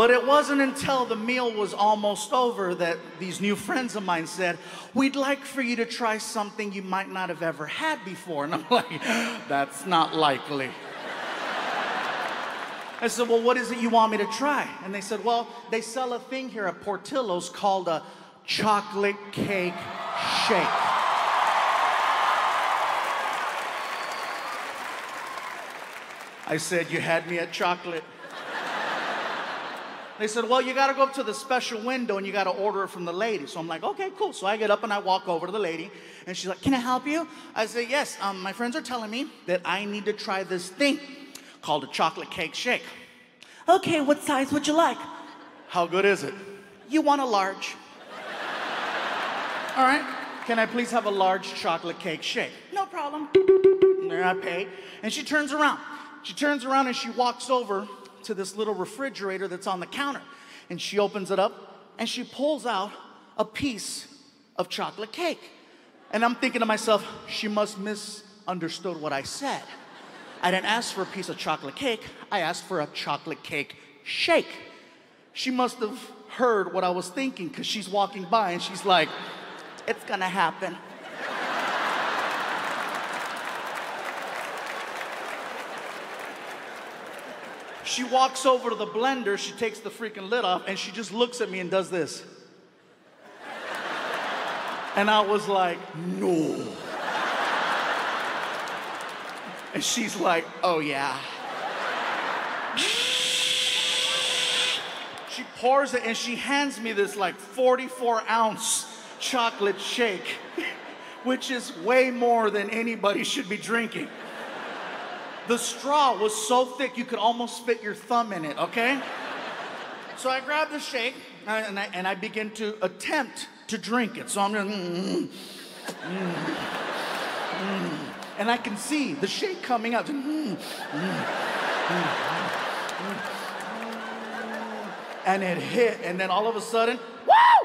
But it wasn't until the meal was almost over that these new friends of mine said, We'd like for you to try something you might not have ever had before. And I'm like, That's not likely. I said, Well, what is it you want me to try? And they said, Well, they sell a thing here at Portillo's called a chocolate cake shake. I said, You had me at chocolate. They said, Well, you got to go up to the special window and you got to order it from the lady. So I'm like, Okay, cool. So I get up and I walk over to the lady and she's like, Can I help you? I say, Yes, um, my friends are telling me that I need to try this thing called a chocolate cake shake. Okay, what size would you like? How good is it? You want a large. All right, can I please have a large chocolate cake shake? No problem. There I pay. And she turns around. She turns around and she walks over to this little refrigerator that's on the counter. And she opens it up and she pulls out a piece of chocolate cake. And I'm thinking to myself, she must misunderstood what I said. I didn't ask for a piece of chocolate cake, I asked for a chocolate cake shake. She must have heard what I was thinking because she's walking by and she's like, it's gonna happen. She walks over to the blender, she takes the freaking lid off, and she just looks at me and does this. And I was like, no. And she's like, oh yeah. She pours it and she hands me this like 44 ounce chocolate shake, which is way more than anybody should be drinking. The straw was so thick you could almost fit your thumb in it, okay? So I grab the shake and I, and I begin to attempt to drink it. So I'm just, mm, mm, mm, and I can see the shake coming out. Mm, mm, mm, and it hit, and then all of a sudden, woo!